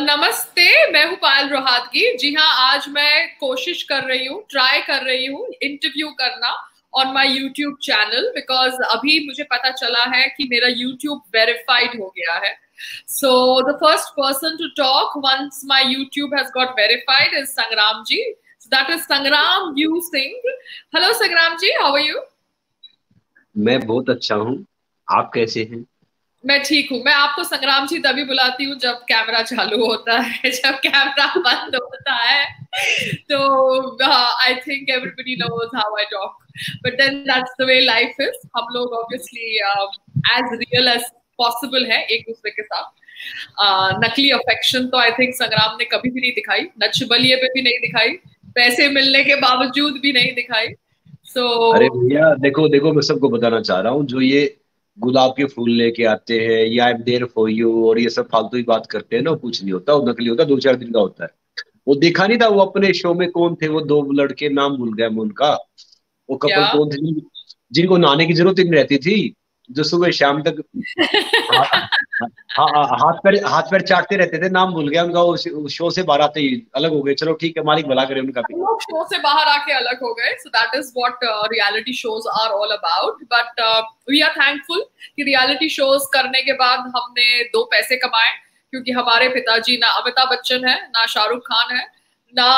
नमस्ते, मैं हूँ पायल रोहातगी। जी हाँ आज मैं कोशिश कर रही हूँ, ट्राई कर रही हूँ इंटरव्यू करना on my YouTube channel because अभी मुझे पता चला है कि मेरा यूट्यूब वेरीफाइड हो गया है। So the first person to talk once my YouTube has got verified is Sangram ji that is Sangram you Singh hello Sangram ji how are you मैं बहुत अच्छा हूँ। आप कैसे हैं? मैं ठीक हूँ। मैं आपको संग्राम जी तभी बुलाती हूँ जब कैमरा चालू होता है जब कैमरा बंद होता है। तो I think everybody knows how I talk but then that's the way life is हम लोग obviously as real as possible है एक दूसरे के साथ। Uh, नकली अफेक्शन तो आई थिंक संग्राम ने कभी भी नहीं दिखाई नच बलिए पे भी नहीं दिखाई पैसे मिलने के बावजूद भी नहीं दिखाई। सो so, अरे भैया देखो देखो मैं सबको बताना चाह रहा हूँ जो ये गुलाब के फूल लेके आते हैं या I am there for you और ये सब फालतू ही बात करते हैं ना कुछ नहीं होता वो नकली होता दो चार दिन का होता है। वो देखा नहीं था वो अपने शो में कौन थे वो दो लड़के नाम भूल गए मैं उनका। वो कपल कौन थे जिनको नहाने की ज़रूरत ही नहीं रहती थी। जो सुबह शाम तक हाथ पैर हाथ पैर चाटते रहते थे नाम भूल गया उनका शो से बाहर आते ही अलग हो गए। चलो ठीक है मालिक भला करे उनका भी। शो से बाहर आके अलग हो गए। So that is what reality shows are all about but we are thankful कि रियलिटी शोज़ करने के बाद हमने दो पैसे कमाए क्योंकि हमारे पिताजी ना अमिताभ बच्चन है ना शाहरुख खान है ना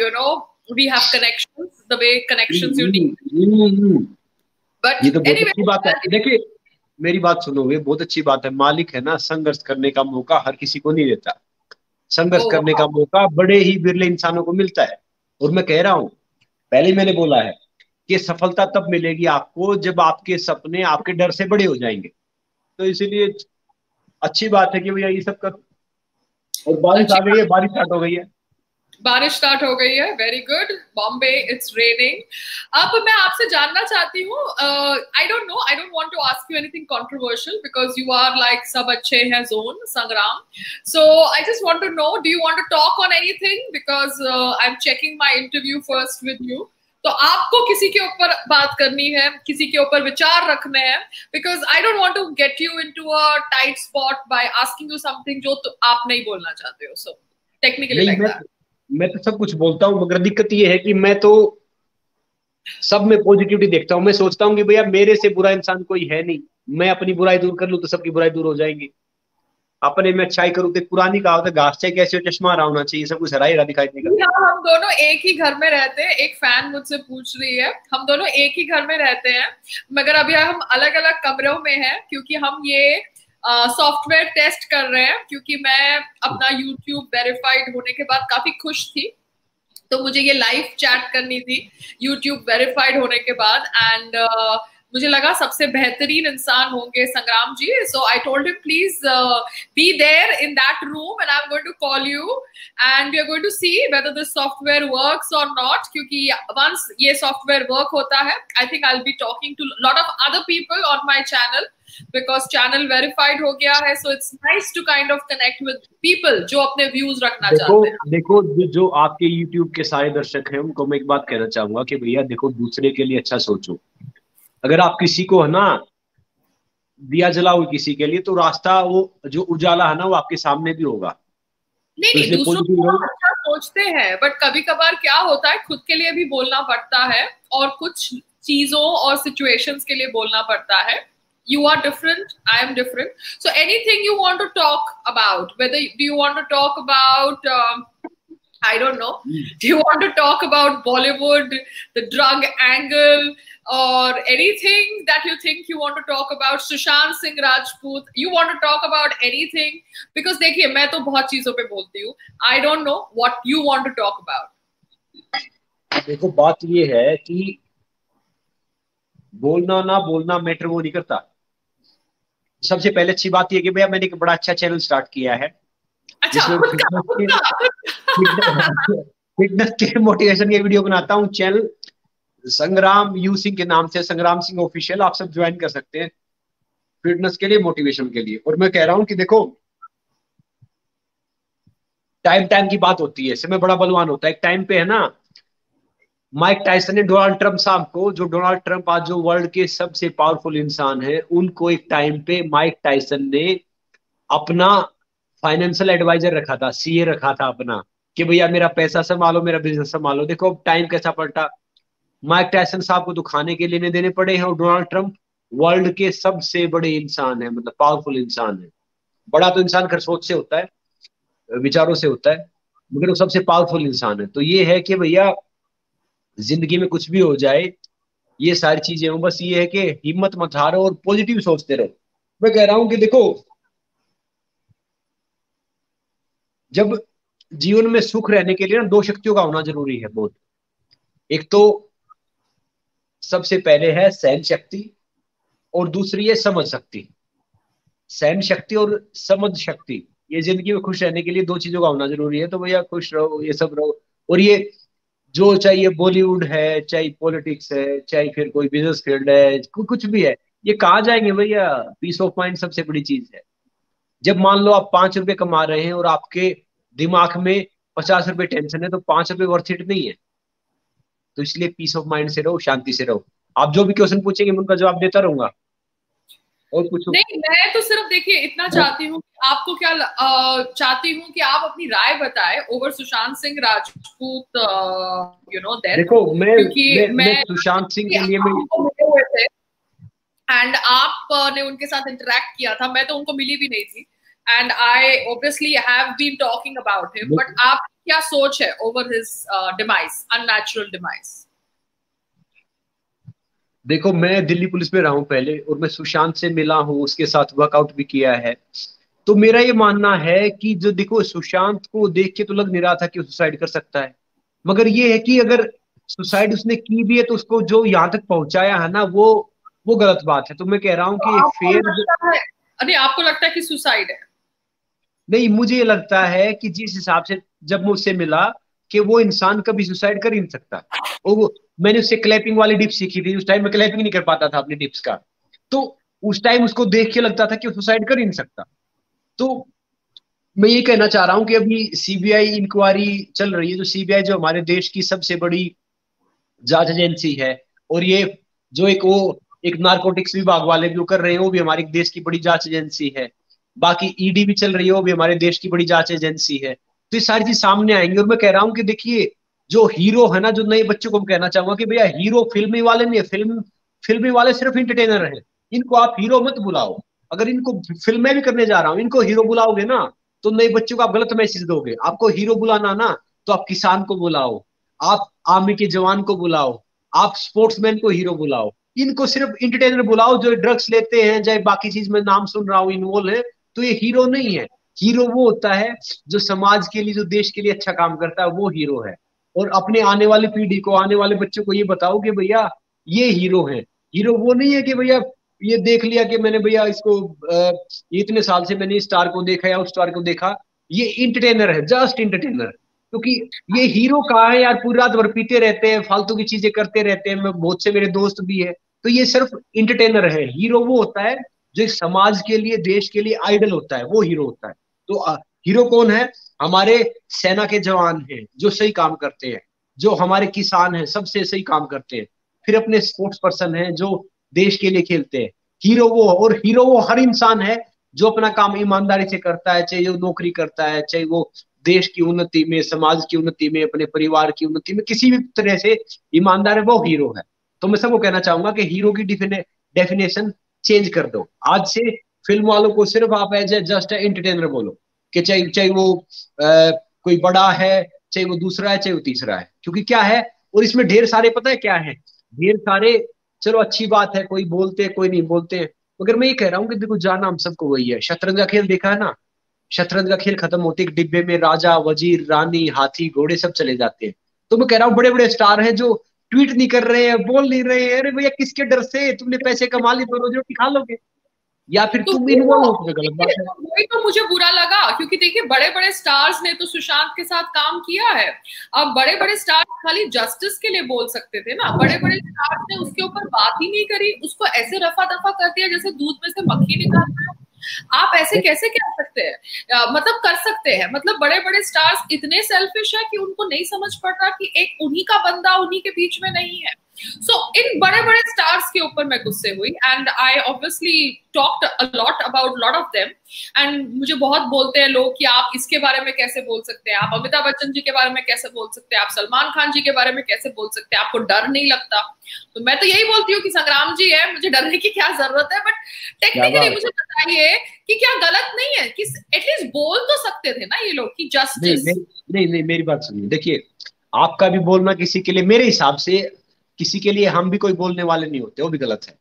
you know we have connections the way connections you need but ये तो बहुत अच्छी बात है। देखिए मेरी बात सुनो ये बहुत अच्छी बात है। मालिक है ना संघर्ष करने का मौका हर किसी को नहीं देता। संघर्ष करने का मौका बड़े ही बिरले इंसानों को मिलता है। और मैं कह रहा हूँ पहले मैंने बोला है कि सफलता तब मिलेगी आपको जब आपके सपने आपके डर से बड़े हो जाएँगे। तो इसीलिए अच्छी बात है कि भैया ये सब कर। और बारिश आ गई है बारिश स्टार्ट हो गई है। बारिश स्टार्ट हो गई है very good Bombay it's raining अब मैं आपसे जानना चाहती हूँ I don't know I don't want to ask you anything controversial because you are like सब अच्छे हैं zone Sangram so I just want to know do you want to talk on anything because I am checking my interview first with you तो आपको किसी के ऊपर बात करनी है किसी के ऊपर विचार रखने हैं? Because I don't want to get you into a tight spot by asking you something जो तो आप नहीं बोलना चाहते हो सो टेक्निकली लाइक दैट मैं तो सब कुछ बोलता हूँ मगर दिक्कत ये है कि मैं तो सब में पॉजिटिविटी देखता हूँ। मैं सोचता हूँ कि भैया मेरे से बुरा इंसान कोई है नहीं। मैं अपनी बुराई दूर कर लू तो सबकी बुराई दूर हो जाएँगी। अपने में अच्छाई करूँ तो पुरानी कहा होता घास चाहे कैसे चश्मा रहा होना चाहिए सब कुछ हरा ही दिखाई देगा। हाँ, हम दोनों एक ही घर में रहते हैं। एक फ़ैन मुझसे पूछ रही है हम दोनों एक ही घर में रहते हैं मगर अभी हम अलग अलग कमरों में हैं क्योंकि हम ये सॉफ्टवेयर टेस्ट कर रहे हैं, क्योंकि मैं अपना यूट्यूब वेरीफाइड होने के बाद काफ़ी खुश थी। तो मुझे ये लाइव चैट करनी थी यूट्यूब वेरीफाइड होने के बाद। एंड मुझे लगा सबसे बेहतरीन इंसान होंगे Sangram ji so I told him please be there in that room and I am going to call you and we are going to see whether this software works और नॉट क्योंकि once ये software work होता है I think I will be talking to lot of other people on my channel because channel verified हो गया है so it's nice to kind of connect with people जो अपने व्यूज़ रखना देखो, चाहते हैं। देखो जो आपके यूट्यूब के सारे दर्शक हैं उनको मैं एक बात कहना चाहूँगा कि भैया देखो दूसरे के लिए अच्छा सोचो। अगर आप किसी को है ना दिया जलाओ किसी के लिए तो रास्ता वो जो उजाला है ना वो आपके सामने भी होगा नहीं नहीं दूसरों को अच्छा सोचते हैं बट कभी कभार क्या होता है खुद के लिए भी बोलना पड़ता है और कुछ चीज़ों और सिचुएशंस के लिए बोलना पड़ता है you are different i am different so anything you want to talk about whether do you want to talk about um, i don't know do you want to talk about bollywood the drug angle or anything that you think you want to talk about sushant singh rajput you want to talk about anything because देखिए मैं तो बहुत चीज़ों पे बोलती हूँ i don't know what you want to talk about देखो बात ये है कि बोलना ना बोलना मैटर वो नहीं करता सबसे पहले अच्छी बात यह कि भैया मैंने एक बड़ा अच्छा चैनल स्टार्ट किया है अच्छा, फिटनेस के मोटिवेशन के वीडियो बनाता हूँ चैनल संग्राम, यू सिंह के नाम से संग्राम सिंह ऑफिशियल आप सब ज्वाइन कर सकते हैं फिटनेस के लिए मोटिवेशन के लिए। और मैं कह रहा हूँ कि देखो टाइम टाइम की बात होती है समय बड़ा बलवान होता है। एक टाइम पे है ना माइक टाइसन ने डोनाल्ड ट्रंप साहब को, जो डोनाल्ड ट्रंप आज जो वर्ल्ड के सबसे पावरफुल इंसान है, उनको एक टाइम पे माइक टाइसन ने अपना फाइनेंशियल एडवाइजर रखा था सीए रखा था अपना, कि भैया मेरा पैसा संभालो, मेरा बिज़नेस संभालो। देखो, अब टाइम कैसा पलटा। माइक टाइसन साहब को तो खाने के लेने देने पड़े हैं और डोनाल्ड ट्रंप वर्ल्ड के सबसे बड़े इंसान है मतलब पावरफुल इंसान है। बड़ा तो इंसान कर सोच से होता है, विचारों से होता है, मगर वो सबसे पावरफुल इंसान है। तो ये है कि भैया, ज़िंदगी में कुछ भी हो जाए, ये सारी चीज़ें बस ये है कि हिम्मत मत हारो और पॉजिटिव सोचते रहो। मैं कह रहा हूँ कि देखो, जब जीवन में सुख रहने के लिए ना दो शक्तियों का होना ज़रूरी है बहुत। एक तो सबसे पहले है सहन शक्ति, और दूसरी है समझ शक्ति। सहन शक्ति और समझ शक्ति। ये ज़िंदगी में खुश रहने के लिए दो चीज़ों का होना ज़रूरी है तो भैया खुश रहो, ये सब रहो। और ये जो चाहे बॉलीवुड है, चाहे पॉलिटिक्स है, चाहे फिर कोई बिज़नेस फ़ील्ड है कुछ भी है, ये कहा जाएँगे भैया? पीस ऑफ़ माइंड सबसे बड़ी चीज़ है। जब मान लो आप पाँच रुपए कमा रहे हैं और आपके दिमाग में पचास रुपए टेंशन है तो पाँच रुपए वर्थ इट नहीं है। तो इसलिए पीस ऑफ़ माइंड से रहो शांति से रहो। आप जो भी क्वेश्चन पूछेंगे मैं उनका जवाब देता रहूँगा। और कुछ नहीं मैं तो सिर्फ़ देखिए इतना हाँ। चाहती हूँ आपको क्या आ, चाहती हूँ कि आप अपनी राय बताएँ over Sushant Singh Rajput you know देखो मैं मैं, मैं, मैं सुशांत सिंह के लिए मैं एंड आपने उनके साथ इंटरेक्ट किया था मैं तो उनको मिली भी नहीं थी and I obviously have been talking about him but आप क्या सोच है over his demise unnatural demise देखो मैं दिल्ली पुलिस में रहा हूँ पहले और मैं सुशांत से मिला हूँ उसके साथ वर्कआउट भी किया है। तो मेरा ये मानना है कि जो देखो सुशांत को देख के तो लग नहीं रहा था कि सुसाइड कर सकता है। मगर ये है कि अगर सुसाइड उसने की भी है तो उसको जो यहाँ तक पहुँचाया है ना वो वो गलत बात है। तो मैं कह रहा हूँ कि तो फेयर अरे आपको लगता है कि सुसाइड है? नहीं, मुझे लगता है कि जिस हिसाब से जब मुझसे मिला कि वो इंसान कभी सुसाइड कर ही नहीं सकता। वो, मैंने उससे क्लैपिंग वाली डिप्स सीखी थी, उस टाइम में क्लैपिंग नहीं कर पाता था अपनी डिप्स का। तो उस टाइम उसको देख के लगता था कि सुसाइड कर ही नहीं सकता। तो मैं ये कहना चाह रहा हूँ कि अभी सीबीआई इंक्वायरी चल रही है जो सीबीआई जो हमारे देश की सबसे बड़ी जाँच एजेंसी है, और ये जो एक वो, एक नारकोटिक्स विभाग वाले जो कर रहे हैं, वो भी हमारे देश की बड़ी जाँच एजेंसी है। बाकी ईडी भी चल रही है, वो भी हमारे देश की बड़ी जाँच एजेंसी है। तो ये सारी चीज़ सामने आएँगी और मैं कह रहा हूँ कि देखिए, जो हीरो है ना, जो नए बच्चों को मैं कहना चाहूँगा कि भैया, हीरो फिल्मी वाले नहीं है, फ़िल्म, फिल्मी वाले सिर्फ़ इंटरटेनर है। इनको आप हीरो मत बुलाओ। अगर इनको फ़िल्में भी करने जा रहा हूँ, इनको हीरो बुलाओगे ना तो नए बच्चों को आप गलत मैसेज दोगे। आपको हीरो बुलाना ना तो आप किसान को बुलाओ। आप आर्मी के जवान को बुलाओ। आप स्पोर्ट्समैन को हीरो बुलाओ। इनको सिर्फ़ इंटरटेनर बुलाओ, जो ड्रग्स लेते हैं, चाहे बाकी चीज़ में नाम सुन रहा हूँ इन्वॉल्व है तो ये हीरो नहीं है। हीरो वो होता है जो समाज के लिए, जो देश के लिए अच्छा काम करता है, वो हीरो है। और अपने आने वाली पीढ़ी को, आने वाले बच्चों को ये बताओ कि भैया, ये हीरो है। हीरो वो नहीं है कि भैया, ये देख लिया कि मैंने भैया इसको इतने साल से मैंने स्टार को देखा या उस स्टार को देखा। ये इंटरटेनर है जस्ट इंटरटेनर क्योंकि ये हीरो कहा है यार? पूरी रात भर पीते रहते हैं, फालतू की चीज़ें करते रहते हैं। बहुत से मेरे दोस्त भी है। तो ये सिर्फ़ इंटरटेनर है। हीरो वो होता है जो समाज के लिए, देश के लिए आइडल होता है, वो हीरो होता है। तो हीरो कौन है? हमारे सेना के जवान हैं, जो सही काम करते हैं, जो हमारे किसान हैं, सबसे सही काम करते हैं। फिर अपने स्पोर्ट्स पर्सन हैं, जो देश के लिए खेलते हैं। हीरो वो और हीरो वो हर इंसान है, जो अपना काम ईमानदारी से करता है, चाहे वो नौकरी करता है, चाहे वो देश की उन्नति में, समाज की उन्नति में, अपने परिवार की उन्नति में, किसी भी तरह से ईमानदार है, वो हीरो है। तो मैं सबको कहना चाहूँगा कि हीरो की डेफिनेशन चेंज कर दो। आज से फ़िल्म वालों को सिर्फ़ आप एज ए जस्ट एंटरटेनर बोलो कि चाहे चाहे वो आ, कोई बड़ा है चाहे वो दूसरा है चाहे वो तीसरा है। क्योंकि क्या है और इसमें ढेर सारे पता है क्या है? ढेर सारे चलो अच्छी बात है कोई बोलते कोई नहीं बोलते हैं। मगर मैं ये कह रहा हूँ कि देखो जाना हम सबको वही है। शतरंज का खेल देखा है ना? शतरंज का खेल खत्म होते डिब्बे में राजा वज़ीर रानी हाथी घोड़े सब चले जाते हैं। तो मैं कह रहा हूँ बड़े बड़े स्टार हैं जो ट्वीट नहीं कर रहे हैं बोल नहीं रहे हैं अरे भैया किसके डर से? तुमने पैसे कमा लिए तो रोजी रोटी खा लोगे? या फिर तो तुम इन्वॉल्व हो तो गलत बात है। वही तो मुझे बुरा लगा क्योंकि देखिए बड़े बड़े स्टार्स ने तो सुशांत के साथ काम किया है। अब बड़े बड़े स्टार्स खाली जस्टिस के लिए बोल सकते थे ना। बड़े बड़े स्टार्स ने उसके ऊपर बात ही नहीं करी उसको ऐसे रफा दफ़ा कर दिया जैसे दूध में से मक्खी निकालना है। आप ऐसे कैसे कह सकते हैं? मतलब कर सकते हैं। मतलब बड़े बड़े स्टार्स इतने सेल्फिश है कि उनको नहीं समझ पड़ रहा कि एक उन्हीं का बंदा उन्हीं के बीच में नहीं है। सो so, इन बड़े बड़े स्टार्स के ऊपर मैं गुस्से हुई and I obviously talked a lot about lot of them and मुझे बहुत बोलते हैं लोग कि आप इसके बारे में कैसे बोल सकते हैं आप अमिताभ बच्चन जी के बारे में कैसे बोल सकते हैं आप सलमान खान जी के बारे में कैसे बोल सकते हैं आपको डर नहीं लगता? तो मैं तो यही बोलती हूँ कि संग्राम जी है मुझे डरने की क्या ज़रूरत है बट टेक्निकली मुझे बताइए कि क्या गलत नहीं है कि एटलीस्ट बोल तो सकते थे ना ये लोग कि जस्टिस नहीं, नहीं नहीं मेरी बात सुनिए। देखिए आपका भी बोलना किसी के लिए मेरे हिसाब से किसी के लिए हम भी कोई बोलने वाले नहीं होते वो भी गलत है।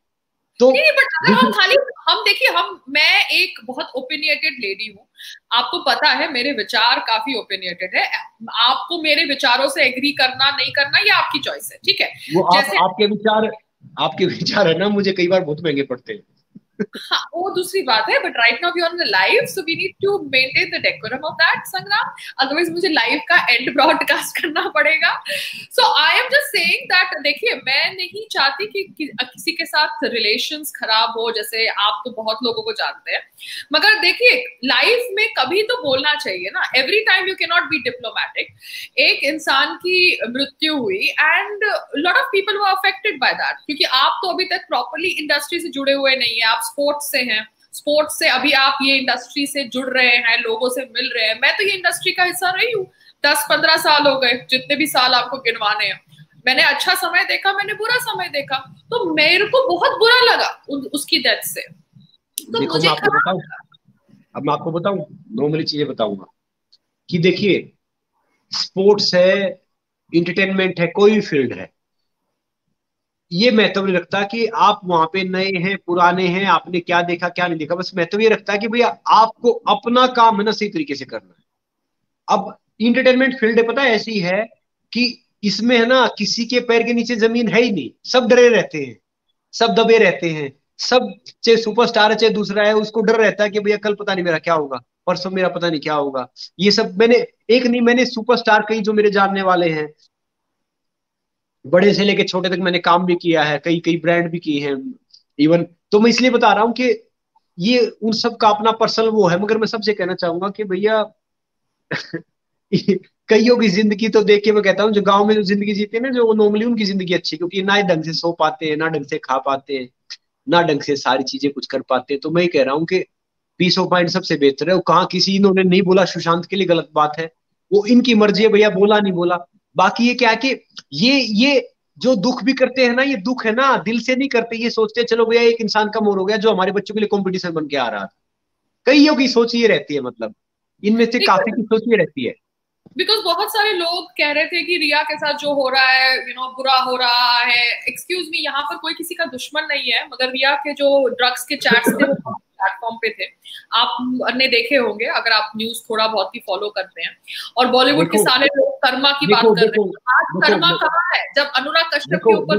तो नहीं, बट अगर हम खाली हम देखिए हम मैं एक बहुत ओपिनियटेड लेडी हूँ। आपको पता है मेरे विचार काफ़ी ओपिनियटेड है। आपको मेरे विचारों से एग्री करना नहीं करना ये आपकी चॉइस है ठीक है? वो आप, आपके विचार आपके विचार है ना मुझे कई बार बहुत महँगे पड़ते हैं। हाँ वो दूसरी बात है but right now we on live so we need to maintain the decorum of that Sangram otherwise मुझे लाइव का एंड ब्रॉडकास्ट करना पड़ेगा. So I am just saying that देखिए मैं नहीं चाहती कि, कि किसी के साथ रिलेशंस खराब हो जैसे आप तो बहुत लोगों को जानते हैं. मगर देखिए लाइफ में कभी तो बोलना चाहिए ना. Every time you can not be diplomatic एक इंसान की मृत्यु हुई एंड लॉट ऑफ़ पीपल वो अफेक्टेड बाय दैट क्योंकि आप तो अभी तक प्रॉपरली इंडस्ट्री से जुड़े हुए नहीं है. आप स्पोर्ट्स से हैं। स्पोर्ट्स से अभी आप ये इंडस्ट्री से जुड़ रहे हैं लोगों से मिल रहे हैं। मैं तो ये इंडस्ट्री का हिस्सा रही हूँ। दस पंद्रह साल हो गए जितने भी साल आपको गिनवाने हैं। मैंने अच्छा समय देखा मैंने बुरा समय देखा। तो मेरे को बहुत बुरा लगा उसकी डेथ से। तो मुझे मैं आपको बताऊँ। अब मैं आपको बताऊँ नॉर्मली चीज़ें बताऊँगा। कि देखिए स्पोर्ट्स है इंटरटेनमेंट है कोई भी फ़ील्ड है। ये महत्व नहीं रखता कि आप वहाँ पे नए हैं, पुराने हैं, आपने क्या देखा, क्या नहीं देखा। बस महत्व ये रखता है कि भैया, आपको अपना काम है ना सही तरीके से करना है। अब इंटरटेनमेंट फ़ील्ड पता है, ऐसी है कि इसमें है ना, किसी के पैर के नीचे ज़मीन है ही नहीं। सब डरे रहते हैं, सब दबे रहते हैं, सब चाहे सुपरस्टार है, चाहे दूसरा है, उसको डर रहता है कि भैया, कल पता नहीं मेरा क्या होगा, परसों मेरा पता नहीं क्या होगा। ये सब मैंने, एक नहीं, मैंने सुपरस्टार कई जो मेरे जानने वाले हैं बड़े से लेके छोटे तक मैंने काम भी किया है, कई कई ब्रांड भी किए हैं इवन तो मैं इसलिए बता रहा हूँ कि ये उन सब का अपना पर्सनल वो है, मगर मैं सबसे कहना चाहूँगा कि भैया, कईयों की ज़िंदगी तो देख के मैं कहता हूँ, जो गाँव में जो ज़िंदगी जीते हैं ना, जो नॉर्मली उनकी ज़िंदगी अच्छी क्योंकि ना ही ढंग से सो पाते हैं, ना ढंग से खा पाते हैं, ना ढंग से सारी चीज़ें कुछ कर पाते हैं तो मैं कह रहा हूँ कि पीस ऑफ़ माइंड सबसे बेहतर है। कहा किसी इन्होंने नहीं बोला, सुशांत के लिए गलत बात है। वो इनकी मर्ज़ी है, भैया बोला, नहीं बोला। बाकी ये क्या कि ये ये जो दुख भी करते हैं ना ये दुख है ना दिल से नहीं करते ये सोचते चलो भैया एक इंसान कम हो गया जो हमारे बच्चों के लिए कॉम्पिटिशन बन के आ रहा था। कईयों की सोच ये रहती है मतलब। इनमें से काफ़ी की सोच ये रहती है। बिकॉज़ बहुत सारे लोग कह रहे थे कि रिया के साथ जो हो रहा है यू you नो know, बुरा हो रहा है। एक्सक्यूज मी यहाँ पर कोई किसी का दुश्मन नहीं है मगर रिया के जो ड्रग्स के चैट्स थे प्लेटफॉर्म पे थे। आप ने देखे होंगे अगर आप न्यूज़ थोड़ा बहुत ही फॉलो करते हैं। और बॉलीवुड के सारे लोग कर्मा की बात कर रहे हैं। आज कर्मा कहाँ है? जब अनुराग कश्यप के ऊपर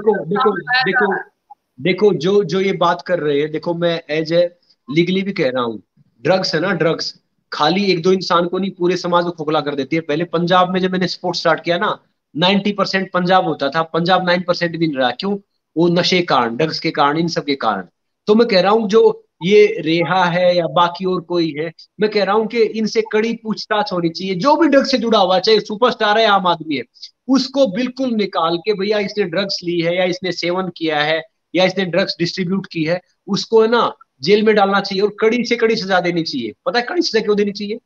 देखो जो जो ये बात कर रहे हैं देखो मैं एज ए लीगली भी कह रहा हूँ ड्रग्स है ना ड्रग्स खाली एक दो इंसान को नहीं पूरे समाज को खोखला कर देती है। पहले पंजाब में जब मैंने स्पोर्ट स्टार्ट किया ना नाइनटी परसेंट पंजाब होता था पंजाब नाइन परसेंट भी नहीं रहा। क्यों? वो नशे कारण ड्रग्स के कारण इन सब के कारण। तो मैं कह रहा हूँ, जो ये रेहा है या बाकी और कोई है, मैं कह रहा हूँ कि इनसे कड़ी पूछताछ होनी चाहिए। जो भी ड्रग्स से जुड़ा हुआ, चाहे सुपरस्टार है, आम आदमी है, उसको बिल्कुल निकाल के भैया इसने ड्रग्स ली है, या इसने सेवन किया है, या इसने ड्रग्स डिस्ट्रीब्यूट की है, उसको है ना, जेल में डालना चाहिए और कड़ी से कड़ी सजा देनी चाहिए। पता है कड़ी सजा क्यों देनी चाहिए?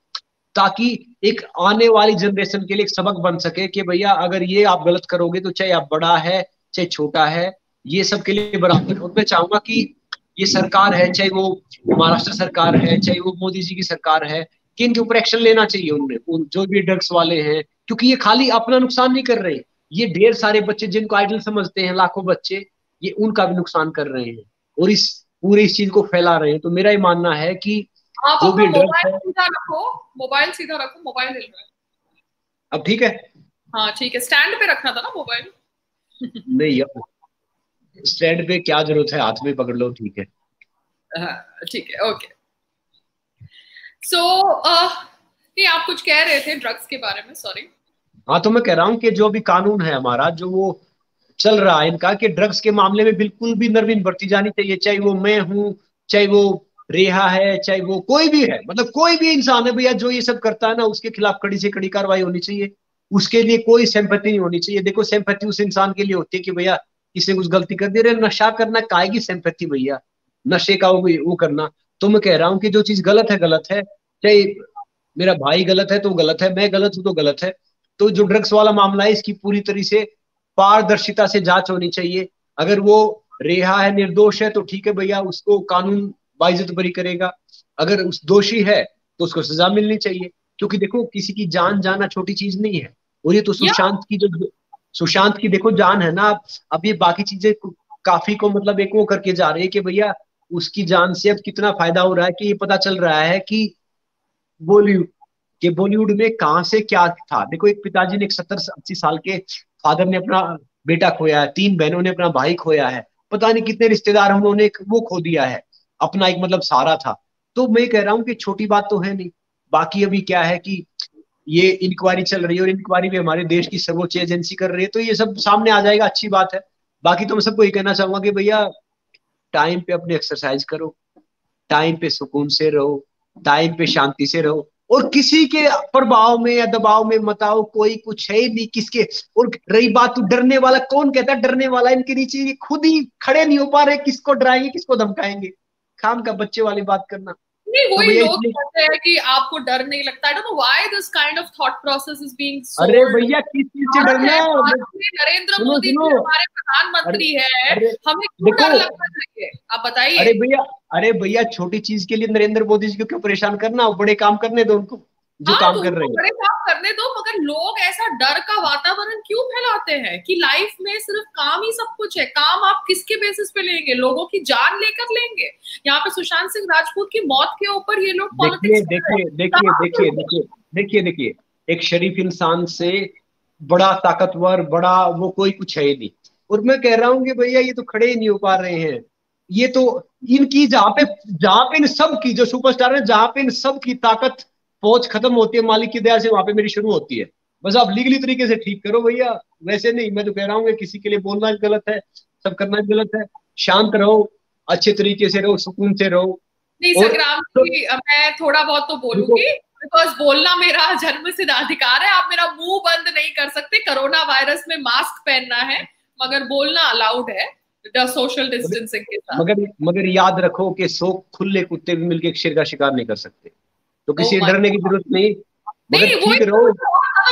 ताकि एक आने वाली जनरेशन के लिए एक सबक बन सके कि भैया, अगर ये आप गलत करोगे तो चाहे आप बड़ा है, चाहे छोटा है, ये सब के लिए बराबर और मैं चाहूँगा कि ये सरकार है चाहे वो महाराष्ट्र सरकार है चाहे वो मोदी जी की सरकार है कि इनके ऊपर एक्शन लेना चाहिए उनने जो भी ड्रग्स वाले हैं क्योंकि ये खाली अपना नुकसान नहीं कर रहे ये ढेर सारे बच्चे जिनको आइडल समझते हैं लाखों बच्चे ये उनका भी नुकसान कर रहे हैं। और इस पूरे इस चीज़ को फैला रहे हैं। तो मेरा ये मानना है कि जो भी ड्रग्स है सीधा रखो मोबाइल सीधा रखो मोबाइल हिल रहा है अब ठीक है? हाँ ठीक है। स्टैंड पे रखना था ना मोबाइल नहीं अब स्टैंड पे क्या ज़रूरत है? हाथ में पकड़ लो ठीक है। हाँ, ठीक है ओके। सो नहीं आप कुछ कह रहे थे ड्रग्स के बारे में सॉरी हाँ तो मैं कह रहा हूँ कि जो भी कानून है हमारा जो वो चल रहा है इनका कि ड्रग्स के मामले में बिल्कुल भी नरवीन बरती जानी चाहिए चाहे वो मैं हूँ चाहे वो रेहा है चाहे वो कोई भी है मतलब कोई भी इंसान है भैया जो ये सब करता है ना उसके खिलाफ कड़ी से कड़ी कार्रवाई होनी चाहिए। उसके लिए कोई सेम्पति नहीं होनी चाहिए। देखो सेम्पति उस इंसान के लिए होती है कि भैया किसी कुछ गलती कर दी? रहे नशा करना काएगी सेम्पति भैया? नशे का वो, वो करना। तो मैं कह रहा हूँ कि जो चीज़ गलत है गलत है। चाहे मेरा भाई गलत है तो गलत है मैं गलत हूँ तो गलत है। तो जो ड्रग्स वाला मामला है इसकी पूरी तरह से पारदर्शिता से जाँच होनी चाहिए। अगर वो रेहा है निर्दोष है तो ठीक है भैया उसको कानून बाइजत बरी करेगा। अगर उस दोषी है तो उसको सजा मिलनी चाहिए। क्योंकि देखो किसी की जान जाना छोटी चीज़ नहीं है। और ये तो सुशांत की जो सुशांत की देखो जान है ना अब ये बाकी चीज़ें काफ़ी को मतलब एक वो करके जा रही है कि भैया, उसकी जान से अब कितना फ़ायदा हो रहा है कि ये पता चल रहा है कि बॉलीवुड, के बॉलीवुड में कहा से क्या था। देखो एक पिताजी ने एक सत्तर अस्सी साल के फादर ने अपना बेटा खोया है, तीन बहनों ने अपना भाई खोया है, पता नहीं कितने रिश्तेदार उन्होंने वो खो दिया है, अपना एक मतलब सारा था। तो मैं कह रहा हूँ कि छोटी बात तो है नहीं। बाकी अभी क्या है कि ये इंक्वायरी चल रही है और इंक्वायरी भी हमारे देश की सर्वोच्च एजेंसी कर रही है तो ये सब सामने आ जाएगा, अच्छी बात है। बाकी तो मैं सबको ये कहना चाहूँगा कि भैया टाइम पे अपनी एक्सरसाइज करो टाइम पे सुकून से रहो टाइम पे शांति से रहो, और किसी के प्रभाव में या दबाव में मत आओ, कोई कुछ है ही नहीं किसके। और रही बात डरने वाला, कौन कहता है डरने वाला? इनके नीचे खुद ही खड़े नहीं हो पा रहे, किसको डराएँगे, किसको धमकाएँगे? खाम का बच्चे वाली बात करना। नहीं तो वही लोग कहते हैं कि आपको डर नहीं लगता I don't know why this kind of thought process is being अरे भैया किस चीज़ से डरना है? नरेंद्र मोदी जी हमारे प्रधानमंत्री है हमें क्यों डर लगना चाहिए आप बताइए। अरे भैया अरे भैया छोटी चीज़ के लिए नरेंद्र मोदी जी को क्यों परेशान करना? बड़े काम करने दो उनको। जो हाँ, काम कर रहे हैं। करने दो मगर लोग ऐसा डर का वातावरण क्यों फैलाते हैं कि लाइफ में सिर्फ़ काम ही सब कुछ है? काम आप किसके बेसिस पे लेंगे? लोगों की जान लेकर लेंगे? यहाँ पे सुशांत सिंह राजपूत की मौत के ऊपर ये लोग देखिए देखिए देखिए देखिए देखिए देखिए देखिए एक शरीफ इंसान से बड़ा ताकतवर बड़ा वो कोई कुछ है ही नहीं। और मैं कह रहा हूँ कि भैया ये तो खड़े ही नहीं हो पा रहे हैं। ये तो इनकी जहाँ पे जहाँ पे इन सब की जो सुपरस्टार है जहाँ पे इन सब की ताकत पहुँच खत्म होती है मालिक की दया से वहाँ पे मेरी शुरू होती है। बस आप लीगली तरीके से ठीक करो भैया। वैसे नहीं मैं तो कह रहा हूँ किसी के लिए बोलना भी गलत है सब करना भी गलत है। शांत रहो अच्छे तरीके से रहो सुकून से रहो। नहीं संग्राम तो, मैं थोड़ा बहुत तो बोलूँगी बिकॉज़ बोलना मेरा जन्म सिद्ध अधिकार है। आप मेरा मुँह बंद नहीं कर सकते। कोरोना वायरस में मास्क पहनना है मगर बोलना अलाउड है सोशल डिस्टेंसिंग के साथ। मगर मगर याद रखो कि सो खुले कुत्ते भी मिलके एक शेर का शिकार नहीं कर सकते। तो किसी oh डरने की ज़रूरत नहीं। नहीं वो रहो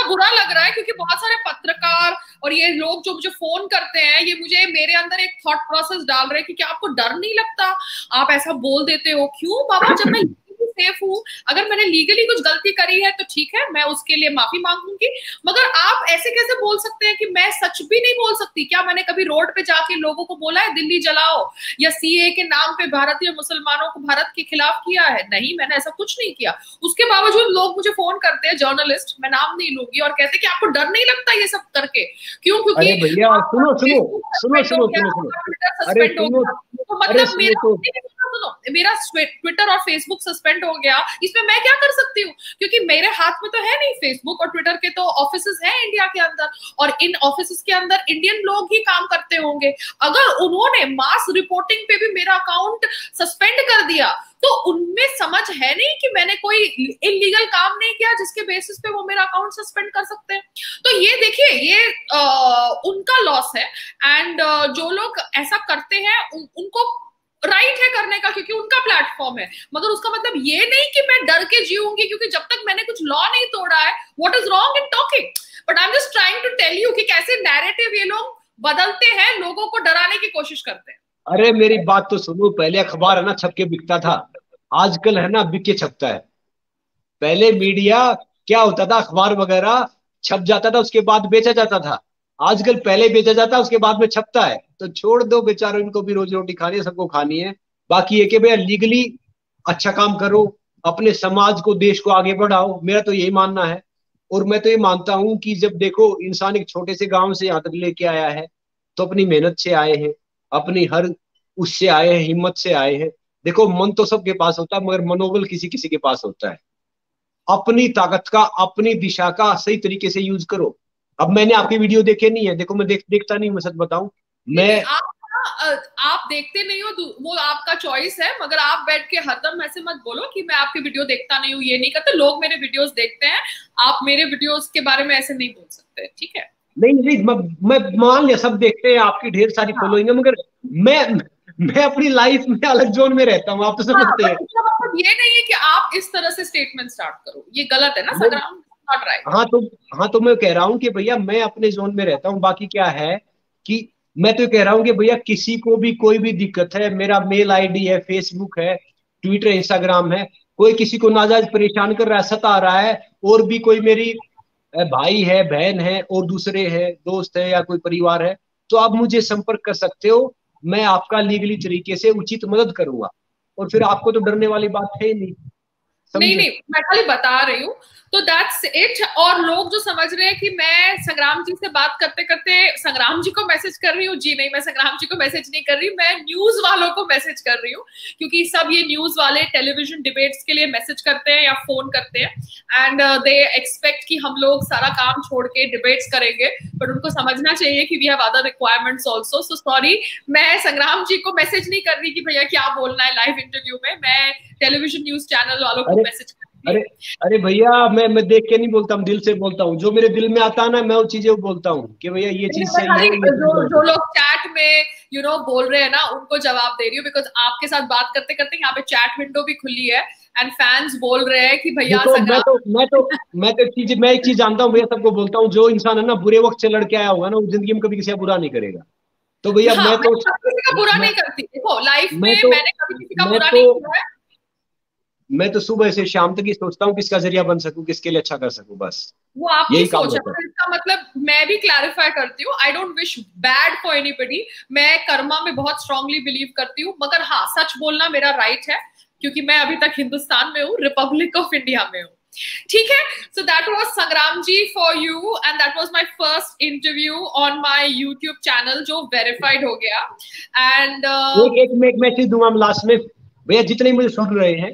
बुरा लग रहा है क्योंकि बहुत सारे पत्रकार और ये लोग जो मुझे फ़ोन करते हैं ये मुझे मेरे अंदर एक थॉट प्रोसेस डाल रहे हैं कि क्या आपको डर नहीं लगता? आप ऐसा बोल देते हो क्यों? बाबा जब मैं सेफ़ हूँ। अगर मैंने लीगली कुछ गलती करी है तो ठीक है मैं उसके लिए माफ़ी मांगूँगी। मगर आप ऐसे कैसे बोल सकते हैं कि मैं सच भी नहीं बोल सकती? क्या मैंने कभी रोड पे जाके लोगों को बोला है दिल्ली जलाओ? या सीए के नाम पे भारतीय मुसलमानों को भारत के खिलाफ किया है? नहीं मैंने ऐसा कुछ नहीं किया। उसके बावजूद लोग मुझे फ़ोन करते हैं जर्नलिस्ट मैं नाम नहीं लूँगी और कहते कि आपको डर नहीं लगता ये सब करके? क्यों? क्योंकि भैया सुनो सुनो सुनो सुनो सुनो अरे सुनो तो मतलब मेरा सुनो मेरा ट्विटर और फेसबुक सस्पेंड हो गया। इसमें मैं क्या कर सकती हूँ? क्योंकि मेरे हाथ में तो है नहीं फेसबुक और ट्विटर के तो ऑफ़िस हैं इंडिया के अंदर। और इन ऑफ़िस के अंदर इंडियन लोग ही काम करते होंगे। अगर उन्होंने मास रिपोर्टिंग पे भी मेरा अकाउंट सस्पेंड कर दिया तो उनमें समझ है नहीं कि मैंने कोई इलीगल काम नहीं किया जिसके बेसिस पे वो मेरा अकाउंट सस्पेंड कर सकते हैं। ये देखिए ये आ, उनका लॉस है। एंड जो लोग ऐसा करते हैं उन, उनको राइट right है करने का क्योंकि उनका प्लेटफॉर्म है। मगर उसका मतलब ये नहीं कि मैं डर के जीऊँगी क्योंकि जब तक मैंने कुछ लॉ नहीं तोड़ा है what is wrong in talking but I am just trying to tell you कि कैसे नैरेटिव ये लोग बदलते हैं लोगों को डराने की कोशिश करते हैं। अरे मेरी बात तो सुनो पहले अखबार है ना छप के बिकता था। आजकल है ना बिक के छपता है। पहले मीडिया क्या होता था अखबार वगैरह छप जाता था, उसके बाद बेचा जाता था। आजकल पहले बेचा जाता है उसके बाद में छपता है। तो छोड़ दो बेचारों, इनको भी रोजी रोटी खानी है, सबको खानी है। बाकी ये भैया लीगली अच्छा काम करो, अपने समाज को, देश को आगे बढ़ाओ। मेरा तो यही मानना है। और मैं तो ये मानता हूँ कि जब देखो, इंसान एक छोटे से गाँव से यहाँ तक लेके आया है तो अपनी मेहनत से आए हैं, अपनी हर उससे आए हैं, हिम्मत से आए हैं। देखो, मन तो सबके पास होता है, मगर मनोबल किसी किसी के पास होता है। अपनी ताकत का अपनी दिशा का सही तरीके से यूज़ करो। अब मैंने आपकी वीडियो देखे नहीं है। देखो मैं देख देखता नहीं मैं सच बताऊँ। मैं आप आप देखते नहीं हो वो आपका चॉइस है मगर आप बैठ के हरदम ऐसे मत बोलो कि मैं आपके वीडियो देखता नहीं हूँ ये नहीं करते। लोग मेरे वीडियोस देखते हैं आप मेरे वीडियोस के बारे में ऐसे नहीं बोल सकते ठीक है? नहीं नहीं मैं, मैं मान लिया सब देखते हैं आपकी ढेर सारी फॉलोइंग हाँ। है मगर मैं मैं अपनी लाइफ में अलग जोन में रहता हूँ आप तो समझते हाँ, हैं। मतलब ये नहीं है कि आप इस तरह से स्टेटमेंट स्टार्ट करो। ये गलत है ना संग्राम हाँ तो हाँ तो मैं कह रहा हूँ कि भैया मैं अपने जोन में रहता हूँ बाकी क्या है कि मैं तो कह रहा हूँ कि भैया किसी को भी कोई भी दिक्कत है मेरा मेल आईडी है फेसबुक है ट्विटर इंस्टाग्राम है कोई किसी को नाजायज परेशान कर रहा है सता रहा है और भी कोई मेरी भाई है बहन है और दूसरे है दोस्त है या कोई परिवार है तो आप मुझे संपर्क कर सकते हो। मैं आपका लीगली तरीके से उचित मदद करूँगा। और फिर आपको तो डरने वाली बात है ही नहीं। नहीं नहीं मैं खाली बता रही हूँ। तो दैट्स इट और लोग जो समझ रहे हैं कि मैं संग्राम जी से बात करते करते संग्राम जी को मैसेज कर रही हूँ। जी नहीं मैं संग्राम जी को मैसेज नहीं कर रही मैं न्यूज़ वालों को मैसेज कर रही हूँ क्योंकि सब ये न्यूज़ वाले टेलीविज़न डिबेट्स के लिए मैसेज करते हैं या फ़ोन करते हैं। एंड दे एक्सपेक्ट कि हम लोग सारा काम छोड़ के डिबेट्स करेंगे बट उनको समझना चाहिए कि we have other requirements also so sorry मैं संग्राम जी को मैसेज नहीं कर रही कि भैया क्या बोलना है लाइव इंटरव्यू में। मैं टेलीविज़न न्यूज़ चैनल वालों को मैसेज अरे अरे भैया मैं मैं देख के नहीं बोलता हूँ दिल से बोलता हूँ। जो मेरे दिल में आता है ना मैं वो चीज़ें बोलता हूँ कि भैया ये चीज़ सही है जो जो लोग चैट में यू नो बोल रहे हैं ना उनको जवाब दे रही हूँ बिकॉज़ आपके साथ बात करते करते यहाँ पे चैट विंडो भी खुली है एंड फैंस बोल रहे हैं कि भैया तो, मैं तो मैं तो मैं तो चीज़ मैं एक चीज़ जानता हूँ भैया सबको बोलता हूँ जो इंसान है ना बुरे वक्त से लड़के आया होगा ना वो ज़िंदगी में कभी किसी का बुरा नहीं करेगा। तो भैया हाँ, मैं तो किसी का बुरा नहीं करती। देखो लाइफ में तो मैंने कभी किसी का बुरा नहीं तो किया है। मैं तो सुबह से शाम तक ही सोचता हूँ किसका ज़रिया बन सकूँ किसके लिए अच्छा कर सकूँ बस। वो आपकी यही सोच है। इसका मतलब मैं भी क्लैरिफाई करती हूँ I don't wish bad for anybody मैं कर्मा में बहुत स्ट्रांगली बिलीव करती हूँ मगर हाँ सच बोलना मेरा राइट है क्योंकि मैं अभी तक हिंदुस्तान में हूँ रिपब्लिक ऑफ़ इंडिया में हूँ। ठीक है? So that was Sangram ji for you and that was my first interview on my YouTube channel जो वेरीफाइड हो गया। एंड uh, एक एक एक मैसेज दूँगा लास्ट में। भैया जितने मुझे सुन रहे हैं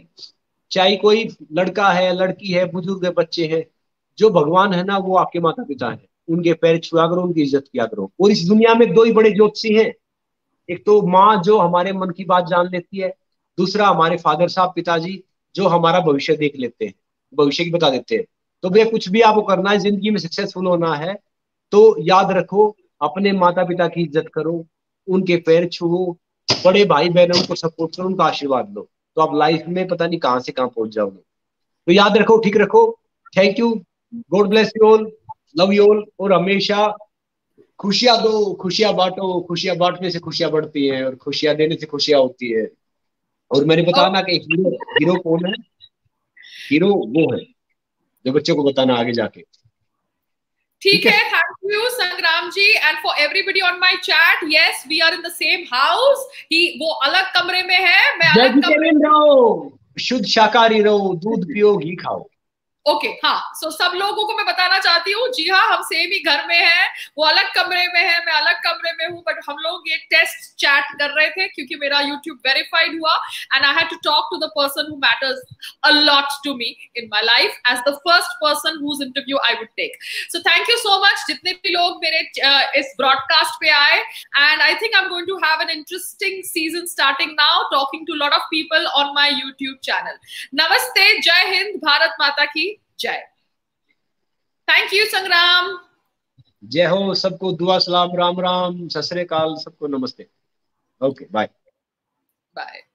चाहे कोई लड़का है, लड़की है, बुज़ुर्ग है, बच्चे हैं, जो भगवान है ना, वो आपके माता पिता है। उनके पैर छुआ करो, उनकी इज़्ज़त किया करो। और इस दुनिया में दो ही बड़े ज्योतिषी हैं। एक तो माँ जो हमारे मन की बात जान लेती है, दूसरा हमारे फादर साहब, पिताजी, जो हमारा भविष्य देख लेते हैं, भविष्य की बता देते हैं। तो भैया, कुछ भी आपको करना है, ज़िंदगी में सक्सेसफुल होना है तो याद रखो, अपने माता पिता की इज़्ज़त करो, उनके पैर छुओ, बड़े भाई बहनों को सपोर्ट करो, उनका आशीर्वाद लो। तो आप लाइफ में पता नहीं कहाँ से कहाँ पहुँच जाओगे। तो याद रखो, ठीक रखो। Thank you God bless you all love you all और हमेशा खुशियाँ दो, खुशियाँ बांटो। खुशियाँ बांटने से खुशियाँ बढ़ती हैं और खुशियाँ देने से खुशियाँ होती है। और मैंने बताना कि हीरो हीरो कौन है? हीरो वो है, जो बच्चों को बताना आगे जाके। ठीक है। Thank you Sangram ji and for everybody on my chat yes we are in the same house ही वो अलग कमरे में है मैं अलग कमरे में रहो शुद्ध शाकाहारी रहो दूध पियो घी खाओ। ओके okay, हाँ सो so सब लोगों को मैं बताना चाहती हूँ जी हाँ हम सेम ही घर में हैं वो अलग कमरे में है मैं अलग कमरे में हूँ बट हम लोग ये टेस्ट चैट कर रहे थे क्योंकि मेरा यूट्यूब वेरीफाइड हुआ and I had to talk to the person who matters a lot to me in my life as the first person whose interview I would take so thank you so much जितने भी लोग मेरे uh, इस broadcast पे आए and I think I am going to have an interesting season starting now talking to lot of people on my YouTube channel नमस्ते जय हिंद भारत माता की। जय। थैंक यू संग्राम जय हो सबको दुआ सलाम राम राम सत सबको नमस्ते। Okay bye bye